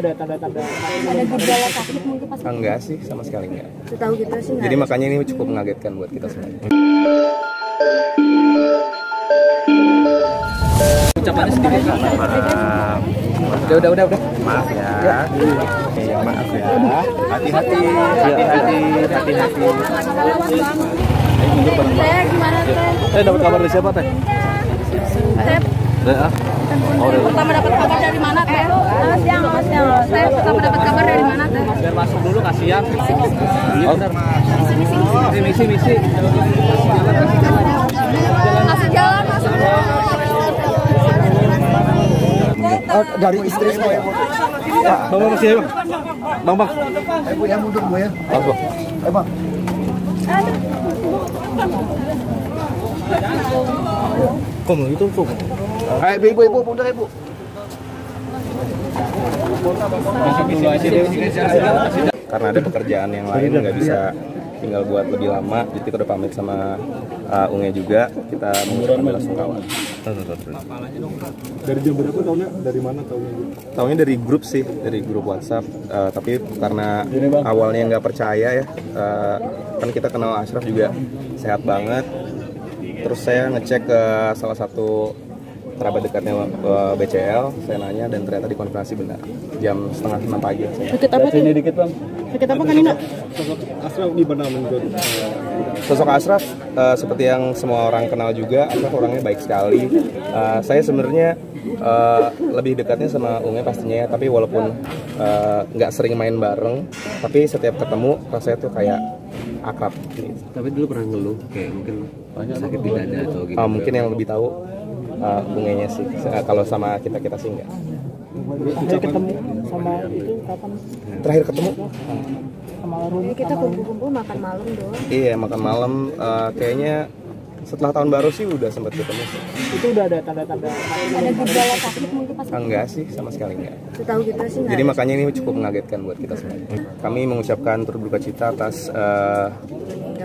ada tanda-tanda ada gejala sakit mungkin pas Enggak sih, sama sekali enggak. setahu kita sih nggak Jadi makanya ini cukup mengagetkan buat kita semua. ucapannya sendiri Udah, udah, udah, udah. Maaf ya. Iya, maaf ya. Hati-hati, hati-hati, hati-hati. saya gimana teh eh dapat kabar dari siapa teh saya ah pertama dapat kabar dari mana teh mas yang mas yang saya pertama dapat kabar dari mana teh biar dulu kasihan oh benar misi misi misi. Masuk jalan masuk Oh, dari istri semua ya, Bu. bang bang masih bang. bang bang. Eh, Bu, ya mundur, Bu ya. bang bang. Eh, Bang. kok itu tuh Eh, Ibu, Ibu, Ibu, mundur, Ibu. Karena ada pekerjaan yang lain nggak bisa tinggal buat lebih lama, jadi kita udah pamit sama uh, Unge juga. Kita mengucapkan bela sungkawa. Dari jam berapa tahunnya? Dari mana tahunnya? Tahunya dari grup sih, dari grup WhatsApp. Uh, tapi karena awalnya nggak percaya ya, uh, kan kita kenal Ashraf juga sehat banget. Terus saya ngecek ke salah satu kerabat dekatnya uh, BCL, saya nanya dan ternyata dikonfirmasi benar. Jam setengah enam pagi. Saya. sakit apa dikit bang sakit apa kan Nino Sosok Asraf gimana menurut Sosok Ashraf uh, seperti yang semua orang kenal juga, Ashraf orangnya baik sekali. Uh, saya sebenarnya uh, lebih dekatnya sama Unge pastinya ya, tapi walaupun uh, nggak sering main bareng, tapi setiap ketemu rasanya tuh kayak akrab. Gitu. Tapi dulu pernah ngeluh kayak mungkin sakit di dada atau gitu. Uh, mungkin yang lebih tahu uh, Ungenya sih. Se- Kalau sama kita kita sih enggak. terakhir ketemu sama itu kapan Terakhir ketemu, sama Ini kita kumpul-kumpul makan malam doang iya makan malam. uh, kayaknya setelah tahun baru sih udah sempat ketemu. sih. itu udah ada tanda-tanda ada gejala sakit mungkin pas Ah, Enggak sih, sama sekali enggak. setahu kita sih nggak Jadi makanya ini cukup mengagetkan buat kita semua. Kami mengucapkan turut berduka cita atas eh,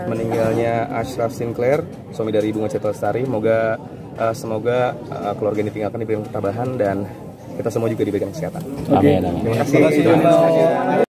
meninggalnya Ashraf Sinclair, suami dari Bunga Citra Lestari. Semoga eh, semoga eh, keluarga ini ditinggalkan diberikan ketabahan dan kita semua juga diberikan kesehatan. Amin. Terima kasih.